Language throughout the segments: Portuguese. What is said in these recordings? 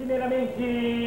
di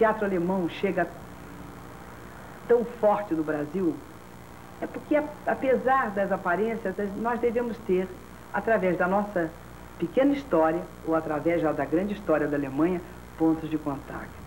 teatro alemão chega tão forte no Brasil é porque, apesar das aparências, nós devemos ter, através da nossa pequena história, ou através da grande história da Alemanha, pontos de contato.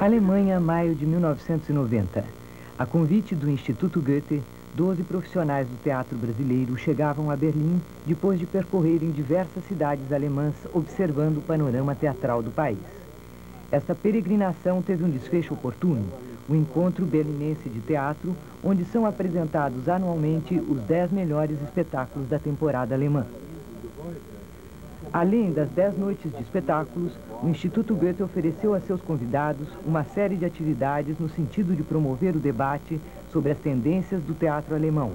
Alemanha, maio de 1990. A convite do Instituto Goethe, 12 profissionais do teatro brasileiro chegavam a Berlim depois de percorrerem diversas cidades alemãs observando o panorama teatral do país. Esta peregrinação teve um desfecho oportuno, o Encontro Berlinense de Teatro, onde são apresentados anualmente os 10 melhores espetáculos da temporada alemã. Além das 10 noites de espetáculos, o Instituto Goethe ofereceu a seus convidados uma série de atividades no sentido de promover o debate sobre as tendências do teatro alemão.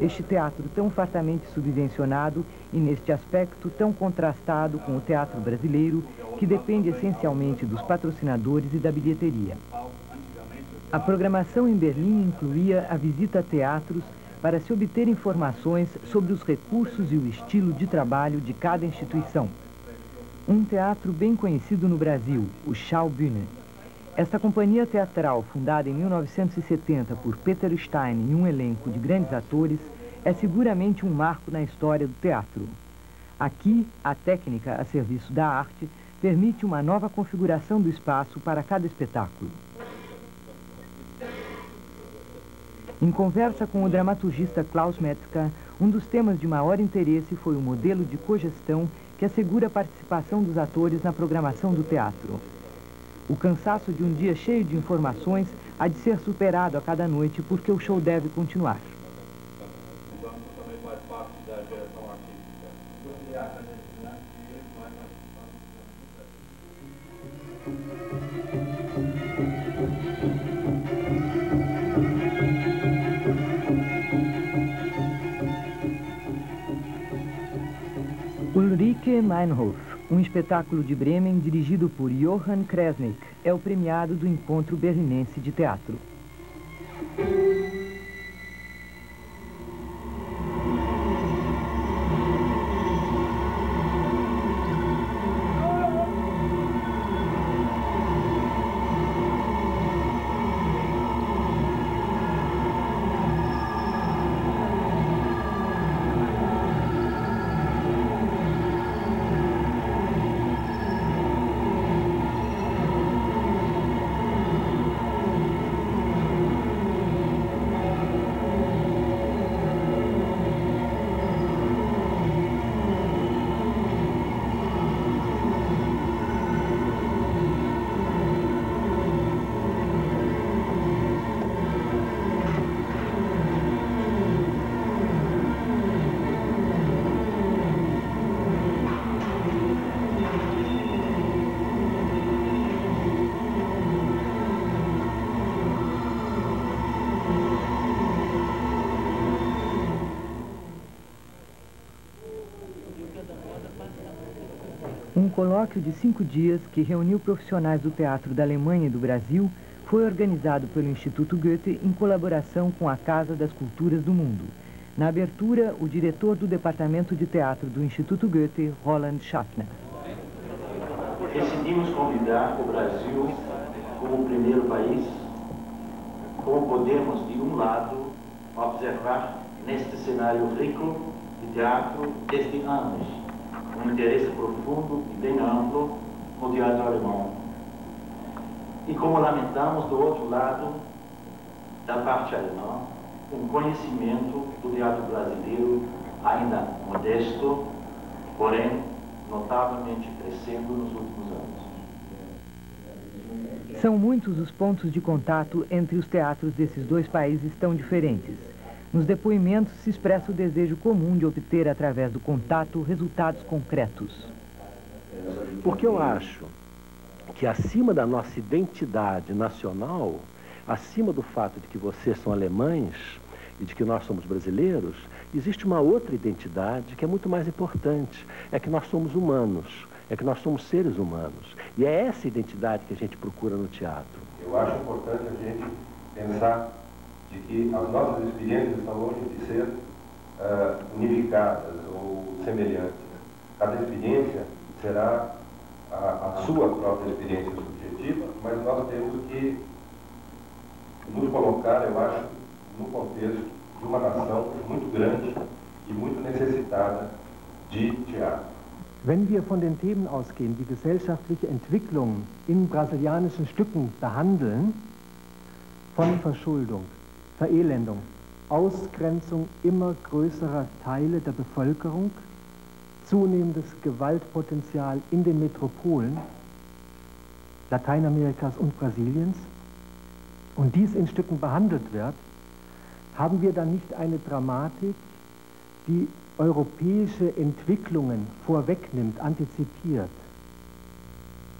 Este teatro tão fartamente subvencionado e neste aspecto tão contrastado com o teatro brasileiro, que depende essencialmente dos patrocinadores e da bilheteria. A programação em Berlim incluía a visita a teatros para se obter informações sobre os recursos e o estilo de trabalho de cada instituição um teatro bem conhecido no Brasil, o Schaubühne. Esta companhia teatral, fundada em 1970 por Peter Stein e um elenco de grandes atores, é seguramente um marco na história do teatro. Aqui, a técnica a serviço da arte permite uma nova configuração do espaço para cada espetáculo. Em conversa com o dramaturgista Klaus Metzger, um dos temas de maior interesse foi o modelo de cogestão que assegura a participação dos atores na programação do teatro. O cansaço de um dia cheio de informações há de ser superado a cada noite porque o show deve continuar. Ulrike Meinhof, um espetáculo de Bremen dirigido por Johann Kresnik, é o premiado do Encontro Berlinense de Teatro. Colóquio de cinco dias que reuniu profissionais do teatro da Alemanha e do Brasil foi organizado pelo Instituto Goethe em colaboração com a Casa das Culturas do Mundo. Na abertura, o diretor do Departamento de Teatro do Instituto Goethe, Roland Schaffner. Decidimos convidar o Brasil como o primeiro país, como podemos, de um lado, observar neste cenário rico de teatro desde anos, um interesse profundo e bem amplo no teatro alemão. E como lamentamos do outro lado, da parte alemã, um conhecimento do teatro brasileiro ainda modesto, porém notavelmente crescendo nos últimos anos. São muitos os pontos de contato entre os teatros desses dois países tão diferentes. Nos depoimentos se expressa o desejo comum de obter, através do contato, resultados concretos. Porque eu acho que acima da nossa identidade nacional, acima do fato de que vocês são alemães e de que nós somos brasileiros, existe uma outra identidade que é muito mais importante, é que nós somos humanos, é que nós somos seres humanos. E é essa identidade que a gente procura no teatro. Eu acho importante a gente pensar de que as nossas experiências estão longe de ser uh, unificadas ou semelhantes. Cada experiência será a, a sua própria experiência subjetiva, mas nós temos que nos colocar, eu acho, no contexto de uma nação muito grande e muito necessitada de teatro. Wenn wir von den Themen ausgehen, die gesellschaftliche Entwicklung in brasilianischen Stücken behandeln, von Verschuldung, Verelendung, Ausgrenzung immer größerer Teile der Bevölkerung, zunehmendes Gewaltpotenzial in den Metropolen Lateinamerikas und Brasiliens und dies in Stücken behandelt wird, haben wir dann nicht eine Dramatik, die europäische Entwicklungen vorwegnimmt, antizipiert.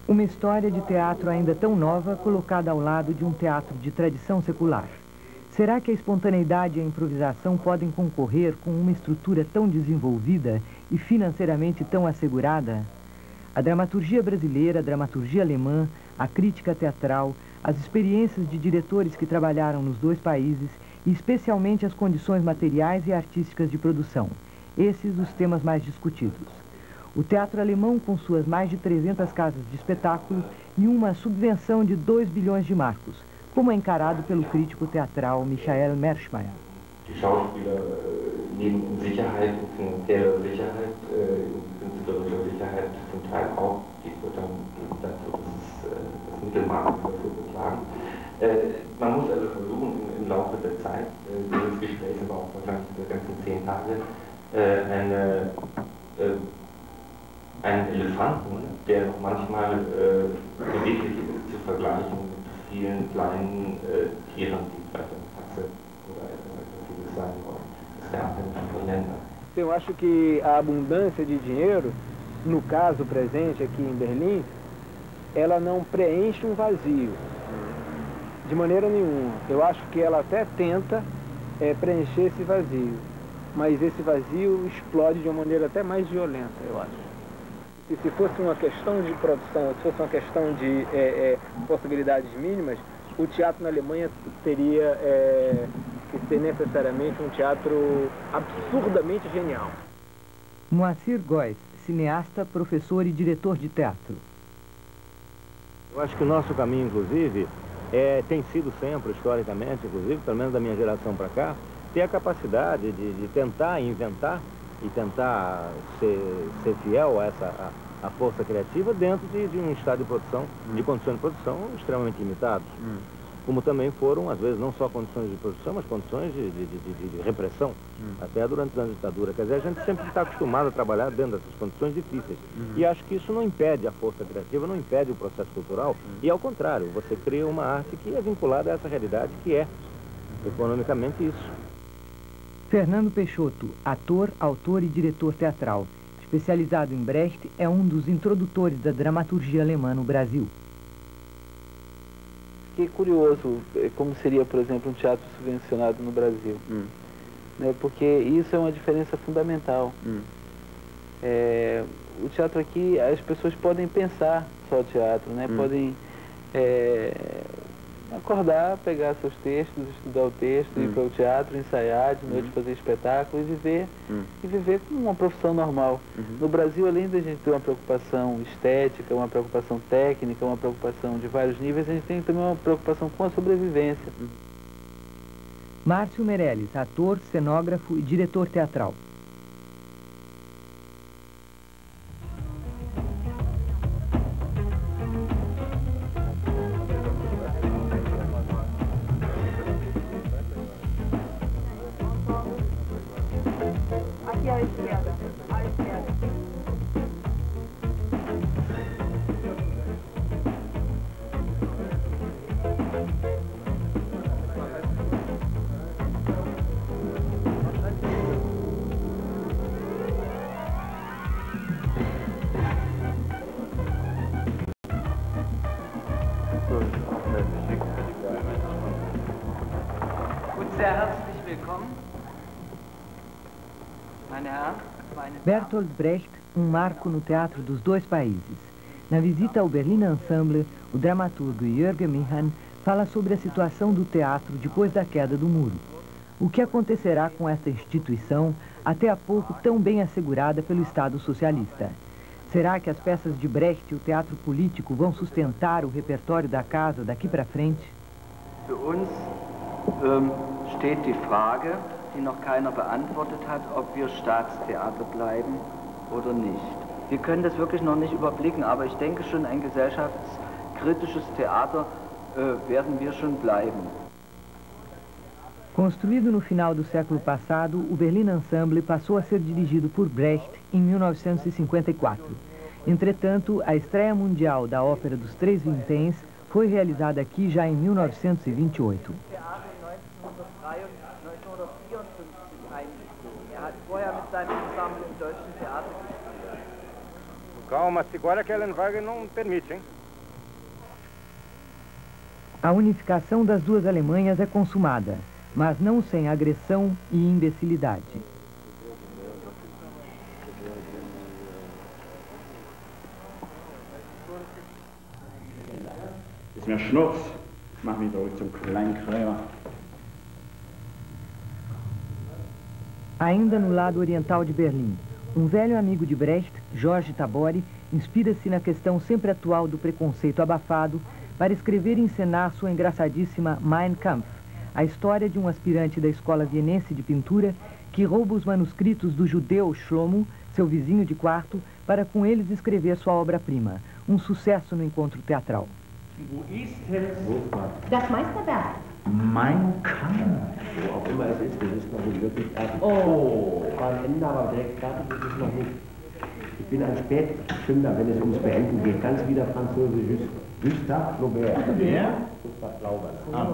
Uma história de teatro ainda tão nova, colocada ao lado de um teatro de tradição secular. Será que a espontaneidade e a improvisação podem concorrer com uma estrutura tão desenvolvida e financeiramente tão assegurada? A dramaturgia brasileira, a dramaturgia alemã, a crítica teatral, as experiências de diretores que trabalharam nos dois países e especialmente as condições materiais e artísticas de produção. Esses os temas mais discutidos. O teatro alemão, com suas mais de 300 casas de espetáculo e uma subvenção de 2 bilhões de marcos, como é encarado pelo crítico teatral Michael Merschmeier. Die Schauspieler leben in Sicherheit, in finanzieller Sicherheit, in künstlerischer Sicherheit, zum Teil auch. Die wird dann dazu das, das Mittelmaß dafür beklagen. Man muss also versuchen, im Laufe der Zeit, dieses Gespräch aber auch wahrscheinlich die ganzen zehn Tage, eine, einen Elefanten, der manchmal beweglich ist, zu vergleichen vielen kleinen äh, Tieren, die vielleicht eine Katze oder etwas sein wollen. Das gab in anderen Ländern. Eu acho que a abundância de dinheiro, no caso presente aqui em Berlim, ela não preenche um vazio. De maneira nenhuma. Eu acho que ela até tenta é, preencher esse vazio. Mas esse vazio explode de uma maneira até mais violenta, eu acho. E se fosse uma questão de produção, se fosse uma questão de é, é, possibilidades mínimas, o teatro na Alemanha teria é, que ser necessariamente um teatro absurdamente genial. Moacir Góes, cineasta, professor e diretor de teatro. Eu acho que o nosso caminho, inclusive, é, tem sido sempre, historicamente, inclusive, pelo menos da minha geração para cá, ter a capacidade de, de tentar inventar e tentar ser, ser fiel a essa a, a força criativa dentro de, de, um estado de produção, hum. de condições de produção extremamente limitados. Hum. Como também foram, às vezes, não só condições de produção, mas condições de, de, de repressão, hum. até durante a ditadura. Quer dizer, a gente sempre está acostumado a trabalhar dentro dessas condições difíceis. Uhum. E acho que isso não impede a força criativa, não impede o processo cultural. Hum. E, ao contrário, você cria uma arte que é vinculada a essa realidade, que é, economicamente, isso. Fernando Peixoto, ator, autor e diretor teatral. Especializado em Brecht, é um dos introdutores da dramaturgia alemã no Brasil. Fiquei curioso como seria, por exemplo, um teatro subvencionado no Brasil. Hum. Né, porque isso é uma diferença fundamental. Hum. É, o teatro aqui, as pessoas podem pensar só o teatro, né? Hum. podem é, acordar, pegar seus textos, estudar o texto, hum. ir para o teatro, ensaiar, de noite hum. fazer espetáculo e viver, hum. e viver como uma profissão normal. Uhum. No Brasil, além da gente ter uma preocupação estética, uma preocupação técnica, uma preocupação de vários níveis, a gente tem também uma preocupação com a sobrevivência. Márcio Meirelles, ator, cenógrafo e diretor teatral. Bertolt Brecht, um marco no teatro dos dois países. Na visita ao Berlin Ensemble, o dramaturgo Jürgen Mihan fala sobre a situação do teatro depois da queda do muro. O que acontecerá com esta instituição, até há pouco tão bem assegurada pelo Estado socialista? Será que as peças de Brecht e o teatro político vão sustentar o repertório da casa daqui para frente? Für uns ähm, steht die Frage, die noch keiner beantwortet hat, ob wir Staatstheater bleiben oder nicht. Wir können das wirklich noch nicht überblicken, aber ich denke schon, ein gesellschaftskritisches Theater äh, werden wir schon bleiben. Construído no final do século passado, o Berlin Ensemble passou a ser dirigido por Brecht em 1954. Entretanto, a estreia mundial da Ópera dos Três Vinténs foi realizada aqui já em 1928. Calma, segura que Ellen Wagner não permite, hein? A unificação das duas Alemanhas é consumada, mas não sem agressão e imbecilidade. Ist mir Schnurz. Mach mich zurück zum kleinen Ainda no lado oriental de Berlim, um velho amigo de Brecht, Jorge Tabori, inspira-se na questão sempre atual do preconceito abafado para escrever e encenar sua engraçadíssima Mein Kampf, a história de um aspirante da escola vienense de pintura que rouba os manuscritos do judeu Shlomo, seu vizinho de quarto, para com eles escrever sua obra-prima, um sucesso no encontro teatral. Das Meisterwerk. Mein Kampf. Wo auch immer es ist, das ist noch nicht wirklich fertig. Oh. Beim Ende aber direkt fertig ist es noch nicht. Ich bin ein Spätzünder, wenn es ums Beenden geht. Ganz wie der Franzose Gustave Flaubert. Wer? Gustav Flaubert. Ah,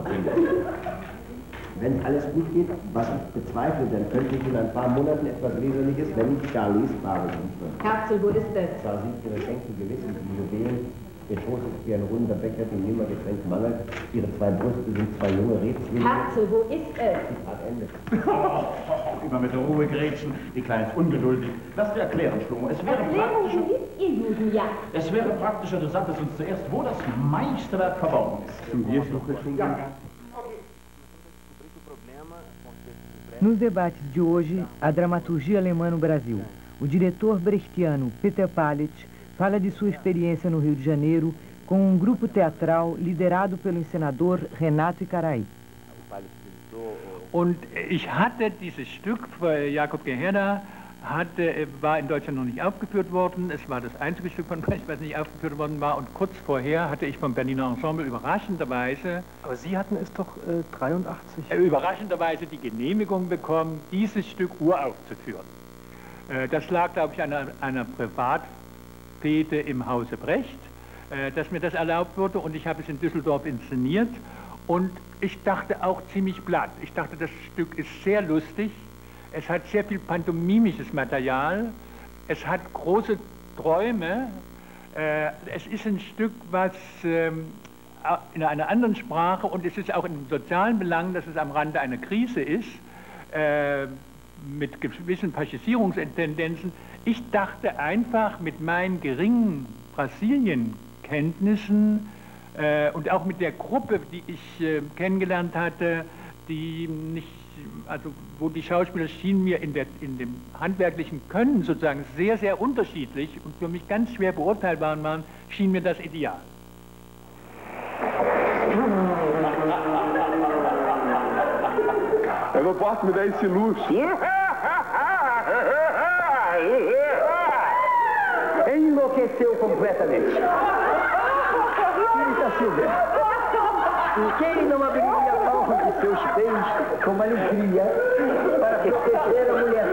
wenn alles gut geht, was ich bezweifle, dann könnte ich in ein paar Monaten etwas Leserliches, wenn nicht gar Lesbares liefern. Herzl, wo ist das? Zwar sind Ihre Schenken gewiss in Juwelen, Ihr Schoß ist wie ein runder Becher, dem nimmer Getränk mangelt. Ihre zwei Brüste sind zwei junge Rebzwillinge. Herzl, wo ist es? Zitat Ende. Oh, immer mit der Ruhe grätschen. Die Kleine ist ungeduldig. Lass dir erklären, Schlomo. Es wäre praktischer... ihr Juden, ja. Es wäre praktischer, du sagtest uns zuerst, wo das Meisterwerk verborgen ist. Zum ja. Nos debates de hoje, a dramaturgia alemã no Brasil. O diretor brechtiano Peter Pallet fala de sua experiência no Rio de Janeiro com um grupo teatral liderado pelo encenador Renato Icaraí. Und ich hatte dieses Stück, Jakob Geherda, hatte, war in Deutschland noch nicht aufgeführt worden. Es war das einzige Stück von Brecht, was nicht aufgeführt worden war. Und kurz vorher hatte ich vom Berliner Ensemble überraschenderweise... Aber Sie hatten es doch äh, 83... Äh, überraschenderweise die Genehmigung bekommen, dieses Stück uraufzuführen. Äh, das lag, glaube ich, an einer, einer Privat Fete im Hause Brecht, äh, dass mir das erlaubt wurde und ich habe es in Düsseldorf inszeniert und ich dachte auch ziemlich platt. Ich dachte, das Stück ist sehr lustig, es hat sehr viel pantomimisches Material, es hat große Träume, äh, es ist ein Stück, was ähm, in einer anderen Sprache und es ist auch in sozialen Belangen, dass es am Rande einer Krise ist, äh, mit gewissen Faschisierungstendenzen. Ich dachte einfach mit meinen geringen Brasilienkenntnissen Äh, und auch mit der Gruppe, die ich äh, kennengelernt hatte, die nicht, also wo die Schauspieler schienen mir in, der, in dem handwerklichen Können sozusagen sehr, sehr unterschiedlich und für mich ganz schwer beurteilbar waren, schien mir das ideal. Eu não posso me dar esse luxo. Enlouqueceu completamente. Querida Silvia, quem não abriria a palma de seus pés com alegria para receber a mulher?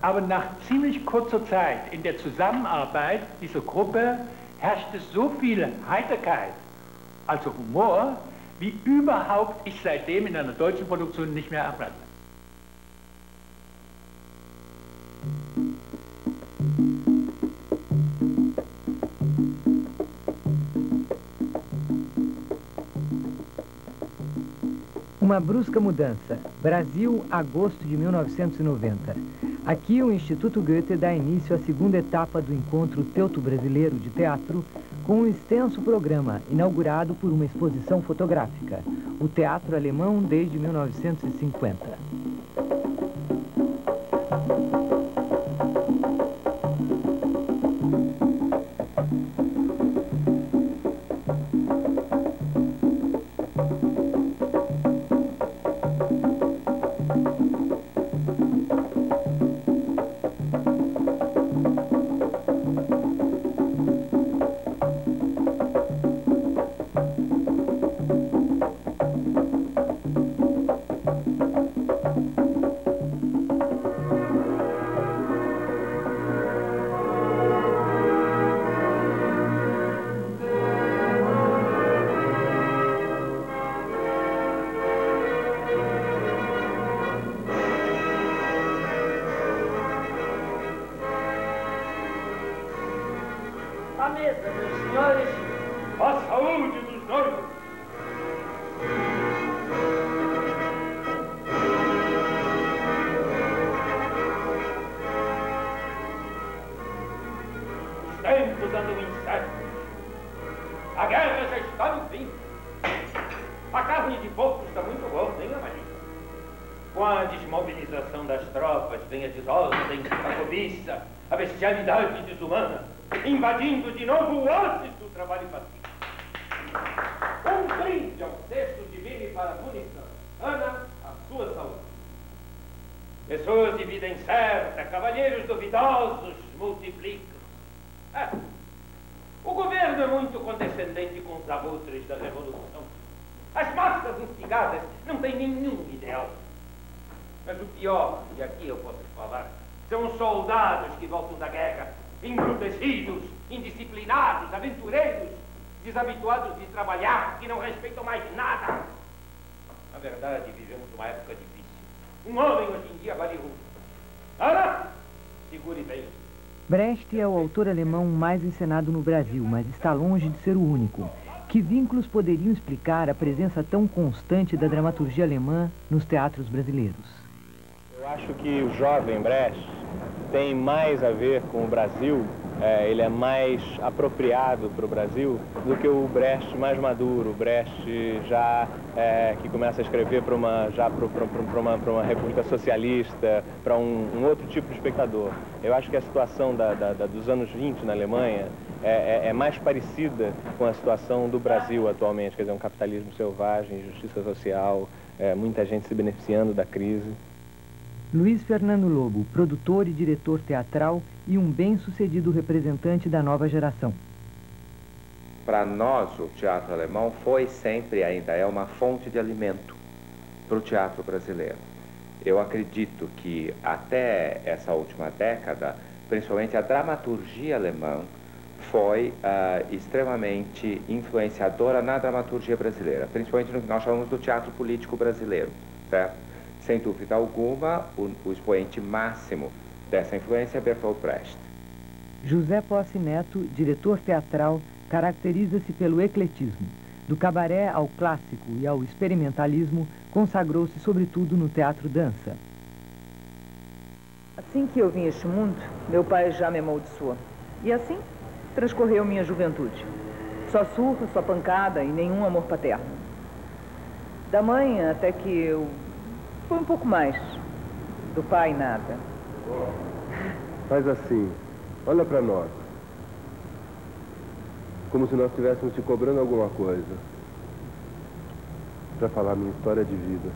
Aber nach ziemlich kurzer Zeit in der Zusammenarbeit dieser Gruppe herrschte so viel Heiterkeit, also Humor, wie überhaupt ich seitdem in einer deutschen Produktion nicht mehr erbrachte. Uma brusca mudança. Brasil, agosto de 1990. Aqui, o Instituto Goethe dá início à segunda etapa do encontro Teuto-Brasileiro de Teatro, com um extenso programa, inaugurado por uma exposição fotográfica. O Teatro Alemão desde 1950. Indisciplinados, aventureiros, desabituados de trabalhar, que não respeitam mais nada. Na verdade, vivemos uma época difícil. Um homem hoje em dia vale um. Ana, segure bem. Brecht é o autor alemão mais encenado no Brasil, mas está longe de ser o único. Que vínculos poderiam explicar a presença tão constante da dramaturgia alemã nos teatros brasileiros? Eu acho que o jovem Brecht tem mais a ver com o Brasil, é, ele é mais apropriado para o Brasil do que o Brecht mais maduro, o Brecht já é, que começa a escrever para uma já para uma, uma república socialista, para um, um, outro tipo de espectador. Eu acho que a situação da, da, da, dos anos 20 na Alemanha é, é, é, mais parecida com a situação do Brasil atualmente, quer dizer, um capitalismo selvagem, justiça social, é, muita gente se beneficiando da crise. Luiz Fernando Lobo, produtor e diretor teatral e um bem-sucedido representante da nova geração. Para nós, o teatro alemão foi sempre e ainda é uma fonte de alimento para o teatro brasileiro. Eu acredito que até essa última década, principalmente a dramaturgia alemã foi uh, extremamente influenciadora na dramaturgia brasileira, principalmente no que nós chamamos do teatro político brasileiro, certo? Sem dúvida alguma, o, o expoente máximo dessa influência é Bertolt Brecht. José Posse Neto, diretor teatral, caracteriza-se pelo ecletismo. Do cabaré ao clássico e ao experimentalismo, consagrou-se sobretudo no teatro-dança. Assim que eu vim a este mundo, meu pai já me amaldiçoou. E assim, transcorreu minha juventude. Só surra, só pancada e nenhum amor paterno. Da mãe até que eu... Foi um pouco mais. Do pai, nada. Faz assim, olha para nós. Como se nós estivéssemos te cobrando alguma coisa. Para falar minha história de vida.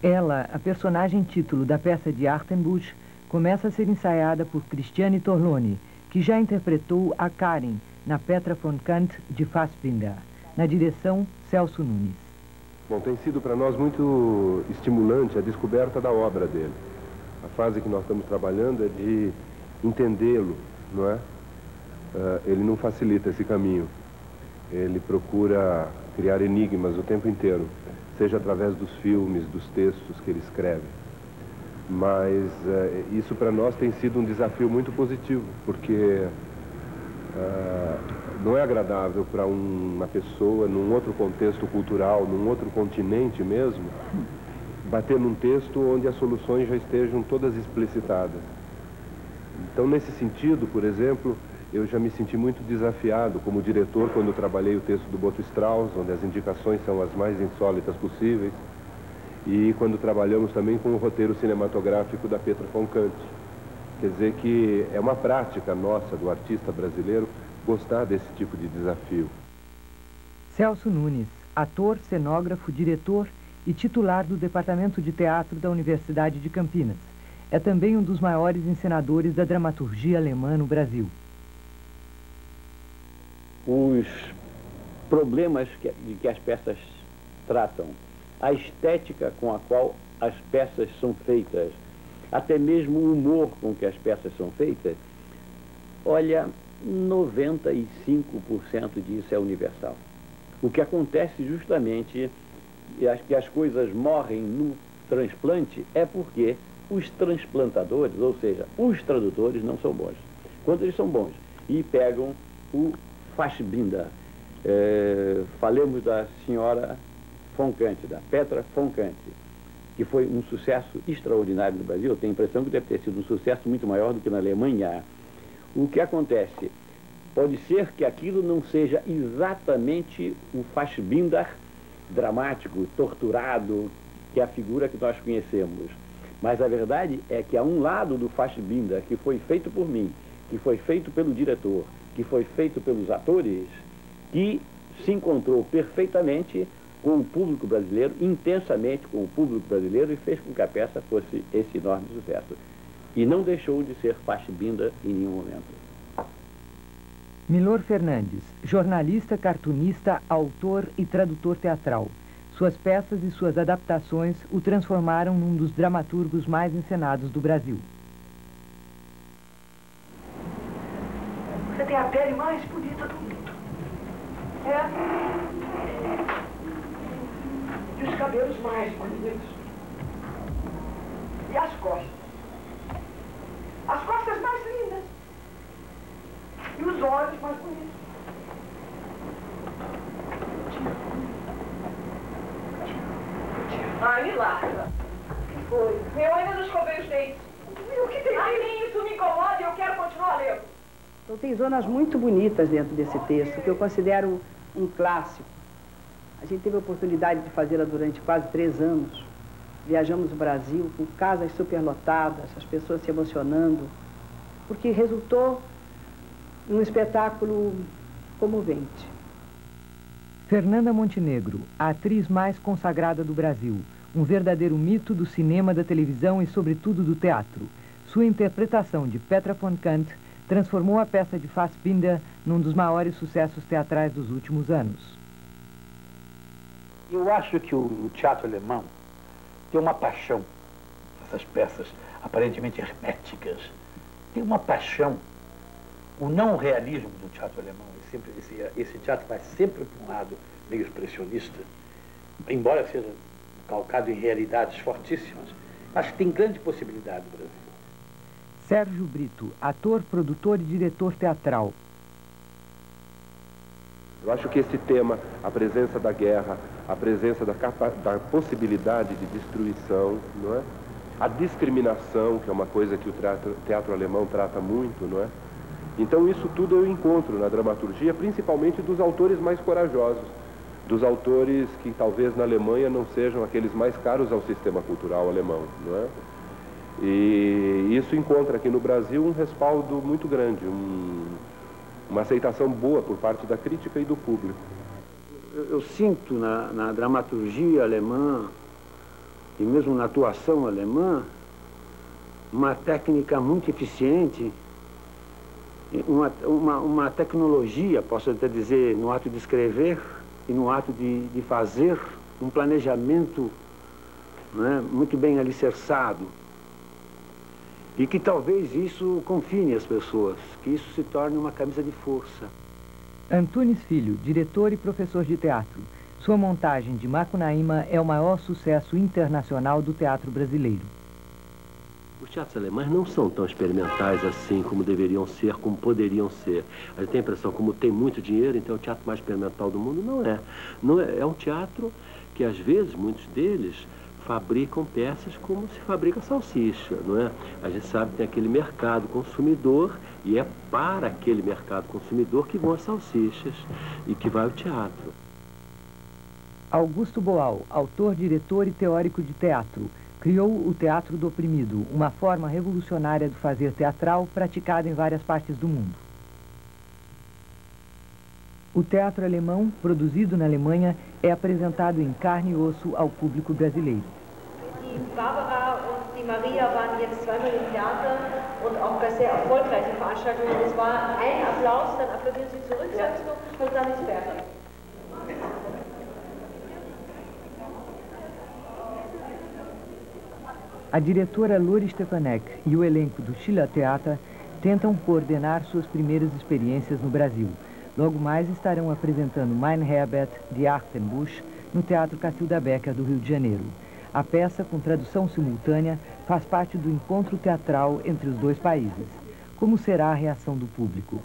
Ela, a personagem título da peça de Artenbusch, começa a ser ensaiada por Christiane Torloni, que já interpretou a Karen na Petra von Kant de Fassbinder, na direção Celso Nunes. Bom, tem sido para nós muito estimulante a descoberta da obra dele. A fase que nós estamos trabalhando é de entendê-lo, não é? Uh, ele não facilita esse caminho. Ele procura criar enigmas o tempo inteiro, seja através dos filmes, dos textos que ele escreve. Mas uh, isso para nós tem sido um desafio muito positivo, porque uh, não é agradável para um, uma pessoa, num outro contexto cultural, num outro continente mesmo, bater num texto onde as soluções já estejam todas explicitadas. Então, nesse sentido, por exemplo, eu já me senti muito desafiado como diretor quando trabalhei o texto do Boto Strauss, onde as indicações são as mais insólitas possíveis, e quando trabalhamos também com o roteiro cinematográfico da Petra von Kant. Quer dizer que é uma prática nossa, do artista brasileiro, gostar desse tipo de desafio. Celso Nunes, ator, cenógrafo, diretor e titular do Departamento de Teatro da Universidade de Campinas. É também um dos maiores encenadores da dramaturgia alemã no Brasil. Os problemas que, de que as peças tratam, a estética com a qual as peças são feitas, até mesmo o humor com que as peças são feitas, olha, 95% disso é universal. O que acontece justamente é que as coisas morrem no transplante é porque os transplantadores, ou seja, os tradutores, não são bons. Quando eles são bons e pegam o Fassbinder, é, falemos da senhora Foncante, da Petra Foncante, que foi um sucesso extraordinário no Brasil. Eu tenho a impressão que deve ter sido um sucesso muito maior do que na Alemanha. O que acontece? Pode ser que aquilo não seja exatamente o Fassbinder dramático, torturado, que é a figura que nós conhecemos. Mas a verdade é que há um lado do Fassbinder que foi feito por mim, que foi feito pelo diretor, que foi feito pelos atores, que se encontrou perfeitamente com o público brasileiro, intensamente com o público brasileiro e fez com que a peça fosse esse enorme sucesso. E não deixou de ser Fassbinder em nenhum momento. Milor Fernandes, jornalista, cartunista, autor e tradutor teatral. Suas peças e suas adaptações o transformaram num dos dramaturgos mais encenados do Brasil. Você tem a pele mais bonita do mundo. É. E os cabelos mais bonitos. E as costas. As costas mais lindas. E os olhos mais bonitos. Ai, me larga. O que foi? Eu ainda não escovei os dentes. O que tem? A mim isso me incomoda e eu quero continuar lendo. Então tem zonas muito bonitas dentro desse texto, que eu considero um clássico. A gente teve a oportunidade de fazê-la durante quase três anos. Viajamos o Brasil com casas superlotadas, as pessoas se emocionando, porque resultou um espetáculo comovente. Fernanda Montenegro, a atriz mais consagrada do Brasil, um verdadeiro mito do cinema, da televisão e, sobretudo, do teatro. Sua interpretação de Petra von Kant transformou a peça de Fassbinder num dos maiores sucessos teatrais dos últimos anos. Eu acho que o teatro alemão tem uma paixão, essas peças aparentemente herméticas, tem uma paixão o não realismo do teatro alemão, sempre, esse, esse, teatro vai sempre para um lado meio expressionista, embora seja calcado em realidades fortíssimas, acho que tem grande possibilidade no Brasil. Sérgio Brito, ator, produtor e diretor teatral. Eu acho que esse tema, a presença da guerra, a presença da, da possibilidade de destruição, não é? a discriminação, que é uma coisa que o teatro, teatro alemão trata muito, não é? Então isso tudo eu encontro na dramaturgia, principalmente dos autores mais corajosos, dos autores que talvez na Alemanha não sejam aqueles mais caros ao sistema cultural alemão, não é? E isso encontra aqui no Brasil um respaldo muito grande, um, uma aceitação boa por parte da crítica e do público. Eu, eu sinto na, na dramaturgia alemã e mesmo na atuação alemã uma técnica muito eficiente uma, uma, uma tecnologia, posso até dizer, no ato de escrever e no ato de, de fazer, um planejamento né, muito bem alicerçado. E que talvez isso confine as pessoas, que isso se torne uma camisa de força. Antunes Filho, diretor e professor de teatro. Sua montagem de Macunaíma é o maior sucesso internacional do teatro brasileiro. Os teatros alemães não são tão experimentais assim como deveriam ser, como poderiam ser. A gente tem a impressão, como tem muito dinheiro, então é o teatro mais experimental do mundo. Não é. Não é, é um teatro que, às vezes, muitos deles fabricam peças como se fabrica salsicha, não é? A gente sabe que tem aquele mercado consumidor e é para aquele mercado consumidor que vão as salsichas e que vai o teatro. Augusto Boal, autor, diretor e teórico de teatro, criou o Teatro do Oprimido, uma forma revolucionária do fazer teatral praticada em várias partes do mundo. O teatro alemão, produzido na Alemanha, é apresentado em carne e osso ao público brasileiro. Die Barbara und die Maria waren jetzt zweimal im Theater bei sehr erfolgreichen Veranstaltungen. Es war ein Applaus, dann applaudieren Sie zurück, sagst du, und dann ist fertig. A diretora Lori Stefanek e o elenco do Chile Teatro tentam coordenar suas primeiras experiências no Brasil. Logo mais estarão apresentando Mein Herbert de Artenbusch no Teatro Cacilda Becker do Rio de Janeiro. A peça, com tradução simultânea, faz parte do encontro teatral entre os dois países. Como será a reação do público?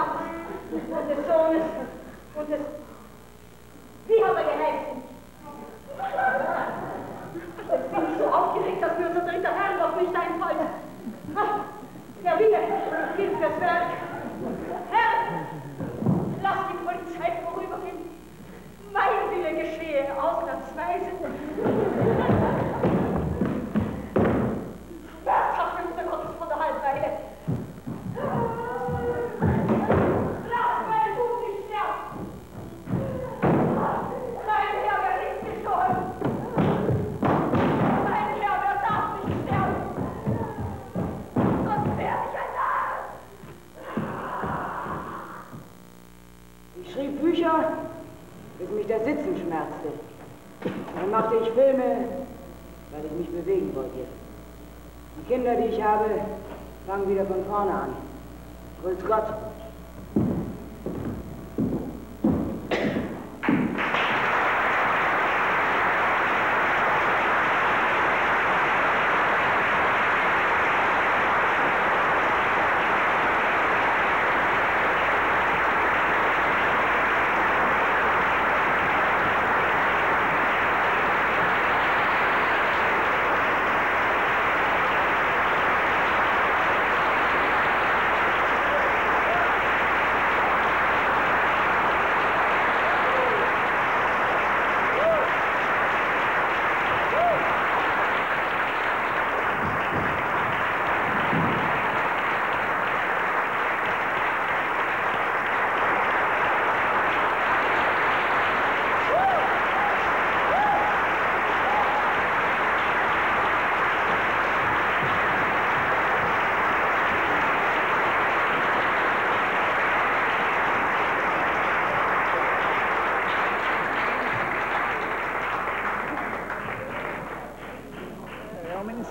Vaters und des Sohnes und des... Wie hat er geheißen? Jetzt bin ich so aufgeregt, dass mir unser dritter Herr noch nicht einfällt. Ja, bitte, gilt fürs Werk. Herr, lass die Polizei vorübergehen. Mein Wille geschehe ausnahmsweise. Bis mich das Sitzen schmerzte. Dann machte ich Filme, weil ich mich bewegen wollte. Die Kinder, die ich habe, fangen wieder von vorne an. Grüß Gott.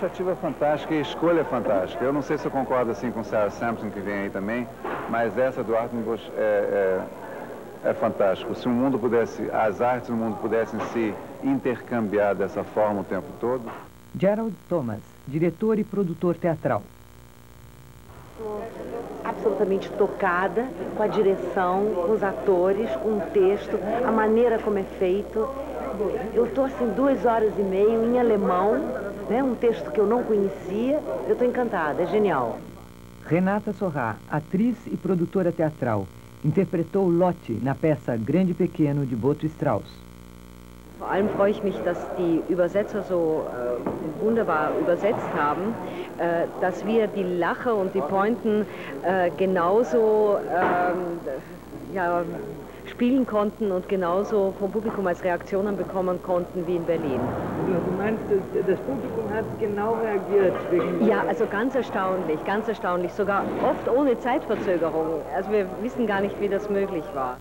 Iniciativa fantástica e escolha fantástica. Eu não sei se eu concordo assim com Sarah Sampson, que vem aí também, mas essa do Artenbusch é, é, é fantástico. Se o mundo pudesse, as artes no mundo pudessem se intercambiar dessa forma o tempo todo. Gerald Thomas, diretor e produtor teatral. Estou absolutamente tocada com a direção, com os atores, com o texto, a maneira como é feito. Eu estou assim duas horas e meia em alemão, né, um texto que eu não conhecia. Eu estou encantada, é genial. Renata Sorrá, atriz e produtora teatral, interpretou Lotte na peça Grande e Pequeno de Boto Strauss. Vor allem freue ich mich, dass die Übersetzer so äh, wunderbar übersetzt haben, äh, dass wir die Lacher und die Pointen äh, genauso ähm, ja, spielen konnten und genauso vom Publikum als Reaktionen bekommen konnten wie in Berlin. Du meinst, das Publikum hat genau reagiert wegen Ja, also ganz erstaunlich, ganz erstaunlich, sogar oft ohne Zeitverzögerung. Also wir wissen gar nicht, wie das möglich war.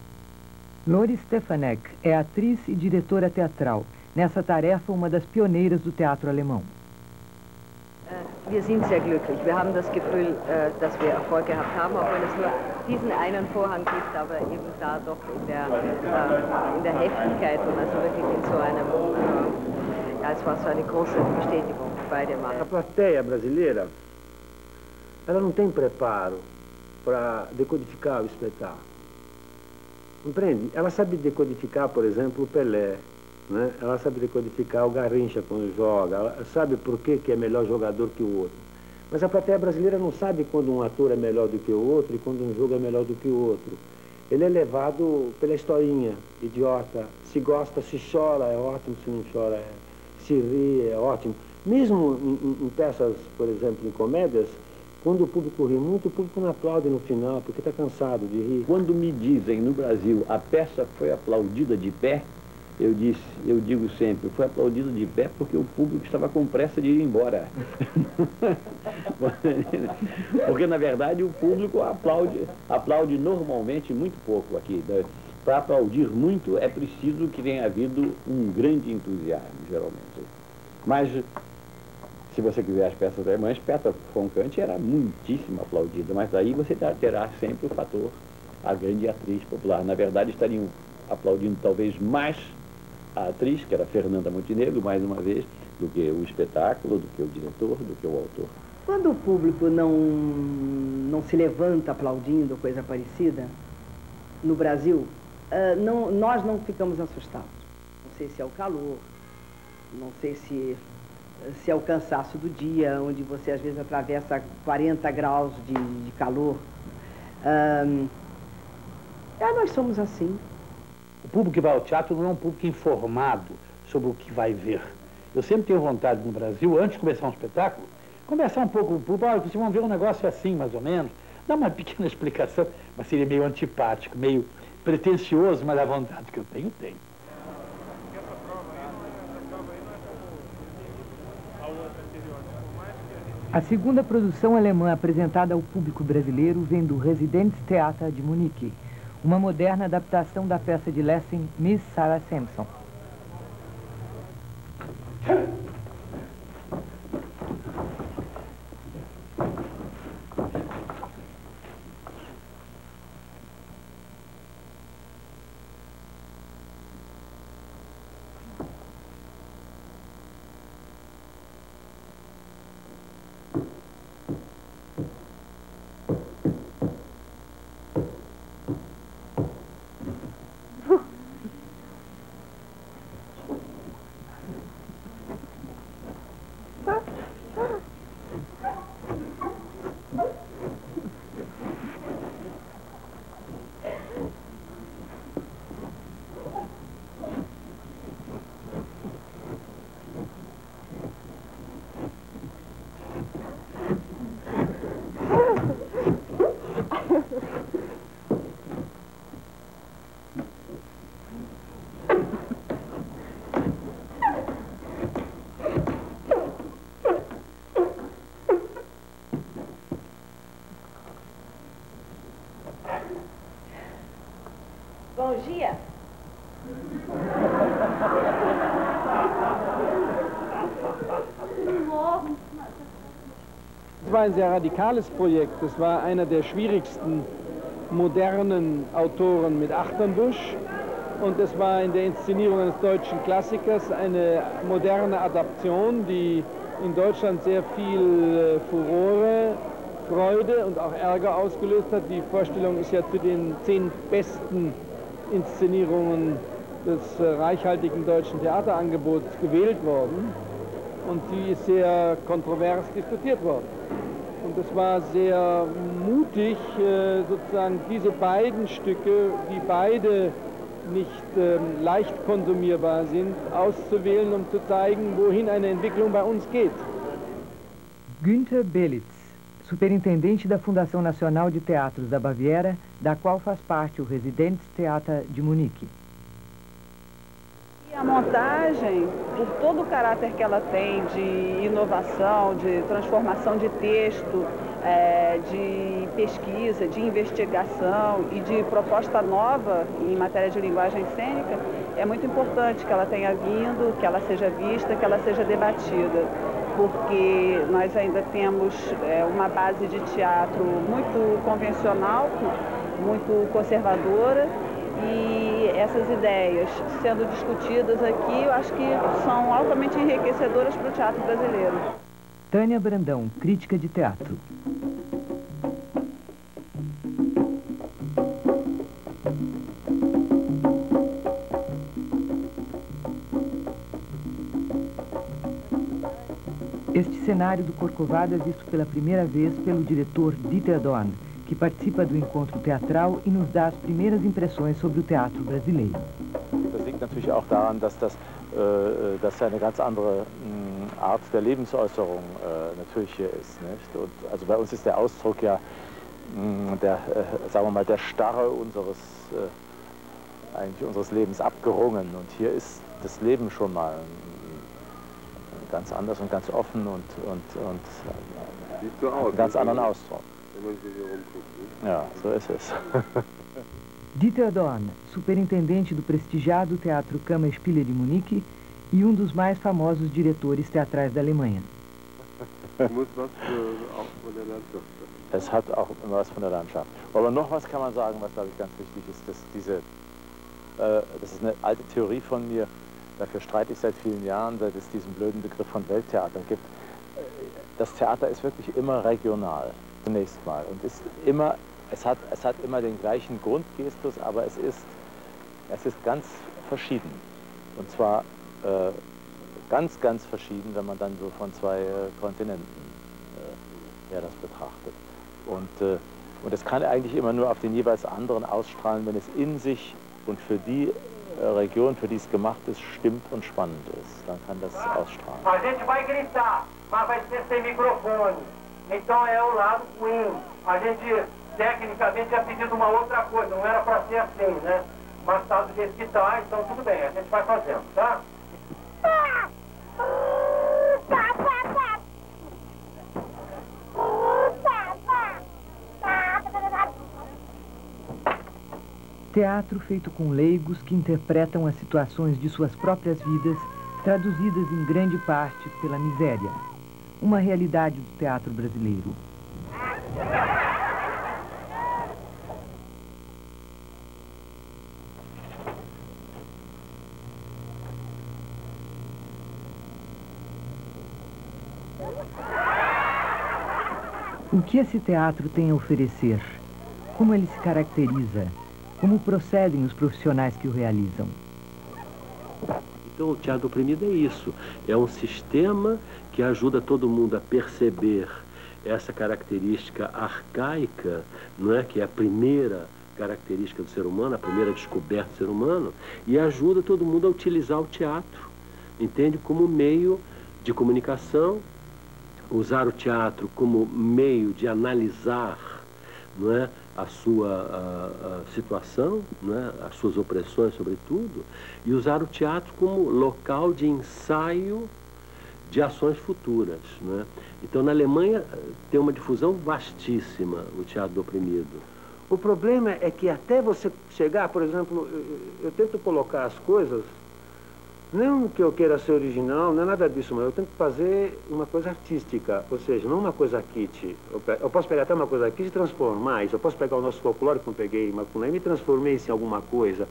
Lori Stefanek é atriz e diretora teatral. Nessa tarefa, uma das pioneiras do teatro alemão. Wir sind sehr glücklich. Wir haben das Gefühl, äh, dass wir Erfolg gehabt haben, auch wenn es nur diesen einen Vorhang gibt, aber eben da doch in der, äh, in der Heftigkeit und also wirklich in so einem, äh, ja, es war so eine große Bestätigung, beide A Male. plateia brasileira, ela não tem preparo para decodificar o espetáculo. Compreende? Ela sabe decodificar, por exemplo, o Pelé, né? ela sabe decodificar o Garrincha quando joga, ela sabe por que, que é melhor jogador que o outro. Mas a plateia brasileira não sabe quando um ator é melhor do que o outro e quando um jogo é melhor do que o outro. Ele é levado pela historinha, idiota. Se gosta, se chora, é ótimo, se não chora, é... se ri, é ótimo. Mesmo em, em- peças, por exemplo, em comédias, quando o público ri muito, o público não aplaude no final, porque está cansado de rir. Quando me dizem no Brasil a peça foi aplaudida de pé, eu, disse, eu digo sempre, foi aplaudida de pé porque o público estava com pressa de ir embora. porque, na verdade, o público aplaude, aplaude normalmente muito pouco aqui. Para aplaudir muito é preciso que tenha havido um grande entusiasmo, geralmente. Mas, se você quiser as peças alemãs, Petra von Kant era muitíssimo aplaudida, mas daí você terá sempre o fator, a grande atriz popular. Na verdade, estariam aplaudindo talvez mais a atriz, que era Fernanda Montenegro, mais uma vez, do que o espetáculo, do que o diretor, do que o autor. Quando o público não, não se levanta aplaudindo, coisa parecida, no Brasil, ah, não- nós não ficamos assustados. Não sei se é o calor, não sei se, se é o cansaço do dia, onde você às vezes atravessa 40 graus de, de calor. É, nós somos assim. O público que vai ao teatro não é um público informado sobre o que vai ver. Eu sempre tenho vontade no Brasil, antes de começar um espetáculo, conversar um pouco com o público, vocês vão ver um negócio assim, mais ou menos, dar uma pequena explicação, mas seria meio antipático, meio pretencioso, mas a vontade que eu tenho, tenho. A segunda produção alemã apresentada ao público brasileiro vem do Residenztheater de Munique, uma moderna adaptação da peça de Lessing Miss Sarah Sampson. Bom dia. Es war ein sehr radikales Projekt. Es war einer der schwierigsten modernen Autoren mit Achternbusch. Und es war in der Inszenierung eines deutschen Klassikers eine moderne Adaption, die in Deutschland sehr viel äh, Furore, Freude und auch Ärger ausgelöst hat. Die Vorstellung ist ja zu den zehn besten Inszenierungen des äh, reichhaltigen deutschen Theaterangebots gewählt worden. Und sie ist sehr kontrovers diskutiert worden. Und es war sehr mutig, äh, sozusagen diese beiden Stücke, die beide nicht ähm, leicht konsumierbar sind, auszuwählen, um zu zeigen, wohin eine Entwicklung bei uns geht. Günther Belitz, superintendente da Fundação Nacional de Teatros da Baviera, da qual faz parte o Residentes Theater de Munique. E a montagem, por todo o caráter que ela tem de inovação, de transformação de texto, é, de pesquisa, de investigação e de proposta nova em matéria de linguagem cênica, é muito importante que ela tenha vindo, que ela seja vista, que ela seja debatida, porque nós ainda temos é, uma base de teatro muito convencional, muito conservadora, e essas ideias sendo discutidas aqui, eu acho que são altamente enriquecedoras para o teatro brasileiro. Tânia Brandão, crítica de teatro. Este cenário do Corcovado é visto pela primeira vez pelo diretor Dieter Dorn, que participa do encontro teatral e nos dá as primeiras impressões sobre o teatro brasileiro. Das liegt natürlich auch daran, dass das äh, dass eine ganz andere mh, Art der Lebensäußerung äh, natürlich hier ist. Nicht? Und also bei uns ist der Ausdruck ja mh, der, äh, sagen wir mal, der Starre unseres, äh, eigentlich unseres Lebens abgerungen. Und hier ist das Leben schon mal ganz anders und ganz offen und, und, und so aus, einen ganz anderen Ausdruck. Wenn man sich hier rumguckt. Ne? Ja, so ist es. Dieter Dorn, superintendente do prestigiado Teatro Kammer Spiele de Munique e um dos mais famosos diretores teatrais da Alemanha. Muss was auch von der Landschaft sein. Es hat auch immer was von der Landschaft. Aber noch was kann man sagen, was glaube ich ganz wichtig ist, dass diese, äh, das ist eine alte Theorie von mir, dafür streite ich seit vielen Jahren, seit es diesen blöden Begriff von Welttheater gibt. Das Theater ist wirklich immer regional, zunächst mal, und ist immer, es hat, es hat immer den gleichen Grundgestus, aber es ist, es ist ganz verschieden. Und zwar äh, ganz, ganz verschieden, wenn man dann so von zwei äh, Kontinenten äh, her das betrachtet. Und, äh, und es kann eigentlich immer nur auf den jeweils anderen ausstrahlen, wenn es in sich und für die Region, für die es gemacht ist, stimmt und spannend ist. Dann kann das ausstrahlen. A gente vai gritar, mas vai ser sem microfone. Então é o lado ruim. A gente, tecnicamente, tinha pedido uma outra coisa, não era para ser assim, né? Mas tá do jeito que tá, então tudo bem, a gente vai fazendo, tá? Teatro feito com leigos que interpretam as situações de suas próprias vidas, traduzidas em grande parte pela miséria. Uma realidade do teatro brasileiro. O que esse teatro tem a oferecer? Como ele se caracteriza? Como procedem os profissionais que o realizam? Então, o teatro oprimido é isso. É um sistema que ajuda todo mundo a perceber essa característica arcaica, não é? que é a primeira característica do ser humano, a primeira descoberta do ser humano, e ajuda todo mundo a utilizar o teatro, entende? Como meio de comunicação, usar o teatro como meio de analisar não é, a sua a, a situação, não é, as suas opressões, sobretudo, e usar o teatro como local de ensaio de ações futuras. Não é? Então, na Alemanha, tem uma difusão vastíssima o teatro do oprimido. O problema é que até você chegar, por exemplo, eu, eu tento colocar as coisas Não que eu queira ser original, não é nada disso, mas eu tenho que fazer uma coisa artística, ou seja, não uma coisa kit. Eu, eu posso pegar até uma coisa kit e transformar isso. Eu posso pegar o nosso folclore eu peguei em Macunaíma e transformei isso em alguma coisa.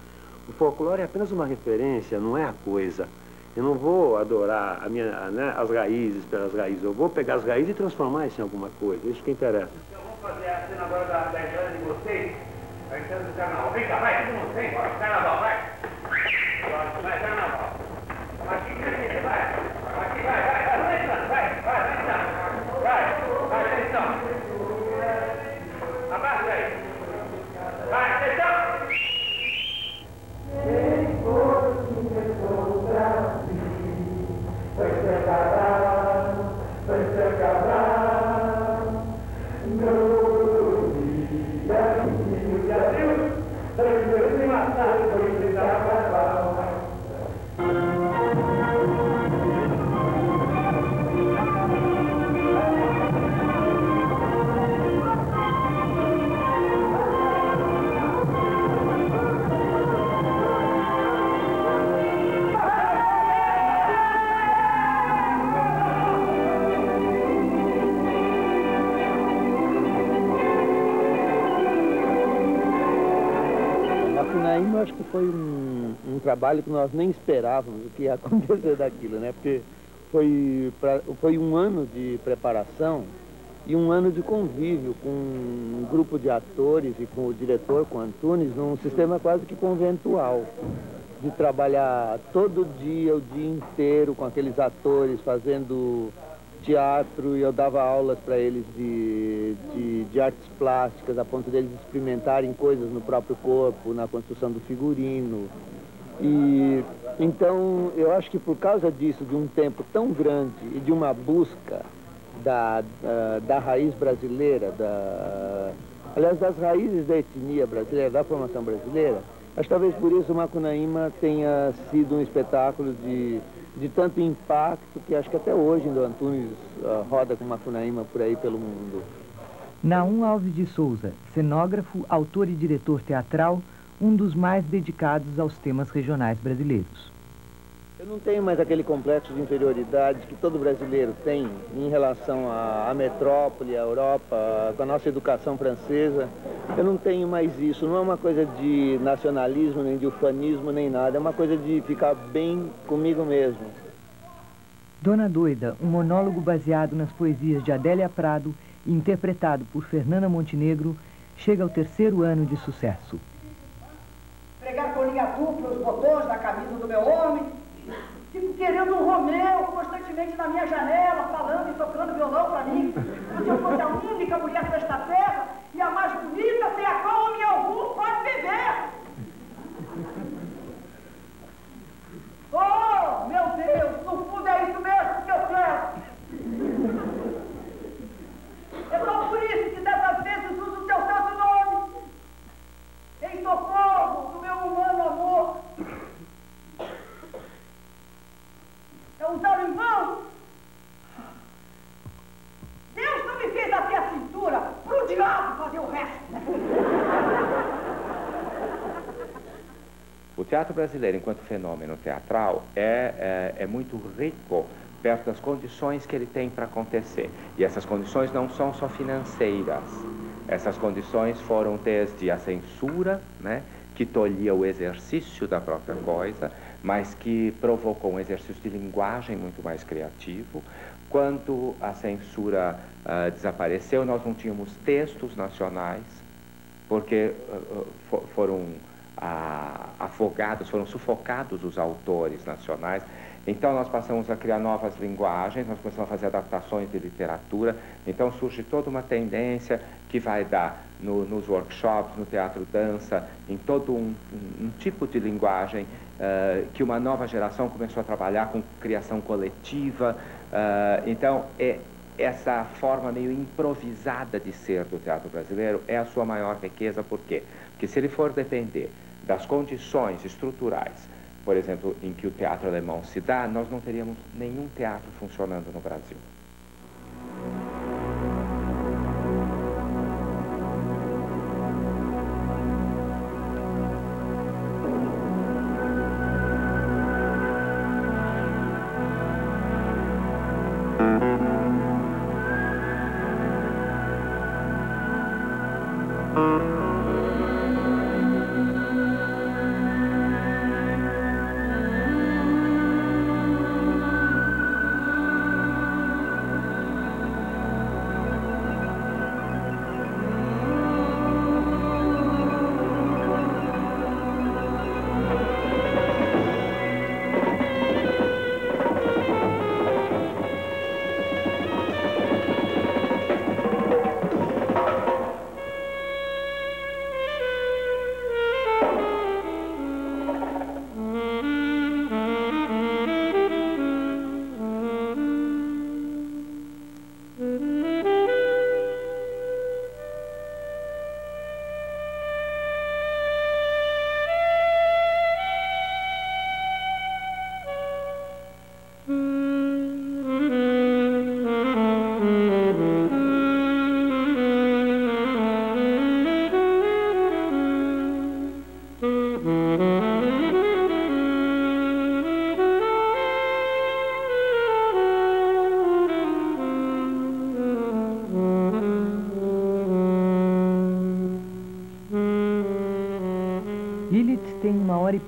O folclore é apenas uma referência, não é a coisa. Eu não vou adorar a minha, né, as raízes pelas raízes. Eu vou pegar as raízes e transformar isso em alguma coisa. Isso que interessa. Vamos fazer a cena agora da, da de vocês. A do carnaval. Vem cá, vai, todo mundo, vem, bora. Carnaval. Vai, foi um, um trabalho que nós nem esperávamos o que ia acontecer daquilo, né? Porque foi, pra, foi um ano de preparação e um ano de convívio com um grupo de atores e com o diretor, com o Antunes, num sistema quase que conventual. De trabalhar todo dia, o dia inteiro com aqueles atores fazendo teatro e eu dava aulas para eles de, de, de artes plásticas, a ponto deles experimentarem coisas no próprio corpo, na construção do figurino. E então eu acho que por causa disso, de um tempo tão grande e de uma busca da, da, da raiz brasileira, da, aliás, das raízes da etnia brasileira, da formação brasileira, acho que talvez por isso o Macunaíma tenha sido um espetáculo de, de tanto impacto que acho que até hoje ainda o Antunes uh, roda com Macunaíma por aí pelo mundo. Naum Alves de Souza, cenógrafo, autor e diretor teatral, um dos mais dedicados aos temas regionais brasileiros. Eu não tenho mais aquele complexo de inferioridade que todo brasileiro tem em relação à, à metrópole, à Europa, com a nossa educação francesa. Eu não tenho mais isso. Não é uma coisa de nacionalismo, nem de ufanismo, nem nada. É uma coisa de ficar bem comigo mesmo. Dona Doida, um monólogo baseado nas poesias de Adélia Prado e interpretado por Fernanda Montenegro, chega ao terceiro ano de sucesso. Pregar colinha dupla os botões da camisa do meu homem. Fico querendo um Romeu constantemente na minha janela, falando e tocando violão pra mim fosse a única mulher desta terra e a mais bonita sem a qual homem algum pode beber. Oh, meu Deus, no fundo é isso mesmo que eu quero. É só por isso que dessas vezes uso o teu santo nome. Em socorro do meu humano amor. É usar em vão. Deus não me fez até a cintura pro diabo fazer o resto. O teatro brasileiro, enquanto fenômeno teatral, é, é, é muito rico perto das condições que ele tem para acontecer. E essas condições não são só financeiras. Essas condições foram desde a censura, né, que tolhia o exercício da própria coisa, mas que provocou um exercício de linguagem muito mais criativo. Quando a censura uh, desapareceu, nós não tínhamos textos nacionais, porque uh, for, foram a, afogados, foram sufocados os autores nacionais. Então nós passamos a criar novas linguagens, nós começamos a fazer adaptações de literatura. Então surge toda uma tendência que vai dar no, nos workshops, no teatro dança, em todo um, um, um tipo de linguagem uh, que uma nova geração começou a trabalhar com criação coletiva. Uh, então é, essa forma meio improvisada de ser do teatro brasileiro é a sua maior riqueza. Por quê? Porque se ele for depender das condições estruturais, por exemplo, em que o teatro alemão se dá, nós não teríamos nenhum teatro funcionando no Brasil. thank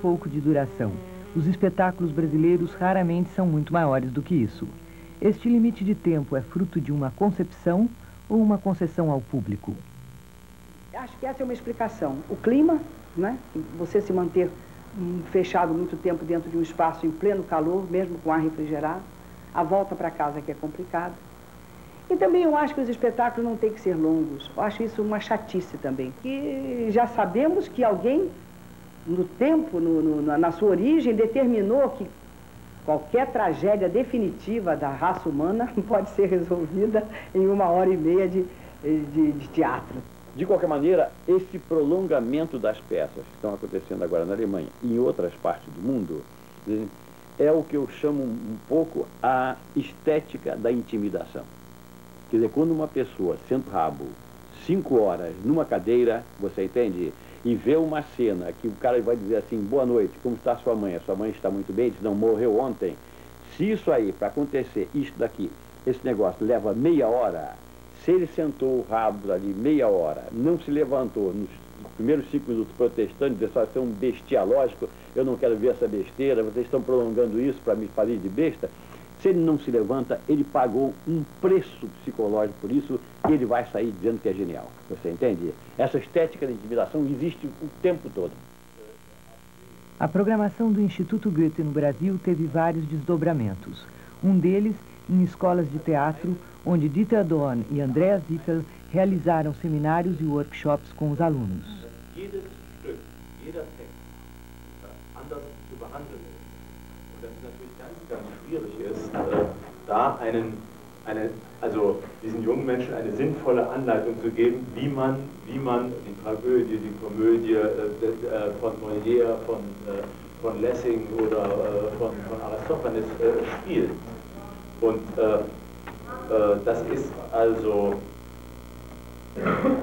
pouco de duração. Os espetáculos brasileiros raramente são muito maiores do que isso. Este limite de tempo é fruto de uma concepção ou uma concessão ao público? Acho que essa é uma explicação. O clima, né? você se manter hum, fechado muito tempo dentro de um espaço em pleno calor, mesmo com ar refrigerado, a volta para casa que é complicada. E também eu acho que os espetáculos não têm que ser longos. Eu acho isso uma chatice também. Que já sabemos que alguém, no tempo, no, no, na sua origem, determinou que qualquer tragédia definitiva da raça humana pode ser resolvida em uma hora e meia de, de, de teatro. De qualquer maneira, esse prolongamento das peças que estão acontecendo agora na Alemanha e em outras partes do mundo é o que eu chamo um pouco a estética da intimidação. Quer dizer, quando uma pessoa senta o rabo cinco horas numa cadeira, você entende? E vê uma cena que o cara vai dizer assim, boa noite, como está sua mãe? A sua mãe está muito bem? Diz, não, morreu ontem. Se isso aí, para acontecer, isso daqui, esse negócio leva meia hora, se ele sentou o rabo ali meia hora, não se levantou nos primeiros cinco minutos protestando, disse, isso é um bestialógico, eu não quero ver essa besteira, vocês estão prolongando isso para me fazer de besta, se ele não se levanta, ele pagou um preço psicológico por isso e ele vai sair dizendo que é genial. Você entende? Essa estética da intimidação existe o tempo todo. A programação do Instituto Goethe no Brasil teve vários desdobramentos. Um deles em escolas de teatro, onde Dieter Dorn e Andreas Ziffel realizaram seminários e workshops com os alunos. Da einen, eine, also diesen jungen Menschen eine sinnvolle Anleitung zu geben, wie man, wie man die Tragödie, die Komödie äh, äh von Molière, von, äh, von Lessing oder äh, von, von Aristophanes äh, spielt. Und das ist also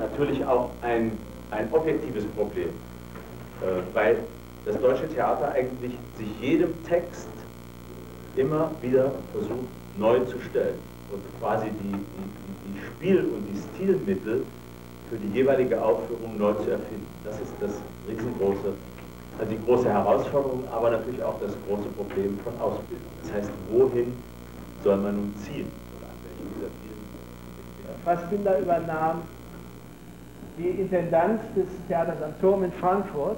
natürlich auch ein, ein objektives Problem, weil das deutsche Theater eigentlich sich jedem Text immer wieder versucht neu zu stellen und quasi die, die, die Spiel- und die Stilmittel für die jeweilige Aufführung neu zu erfinden. Das ist das riesengroße, also die große Herausforderung, aber natürlich auch das große Problem von Ausbildung. Das heißt, wohin soll man nun ziehen? Fassbinder übernahm die Intendanz des Theaters am Turm in Frankfurt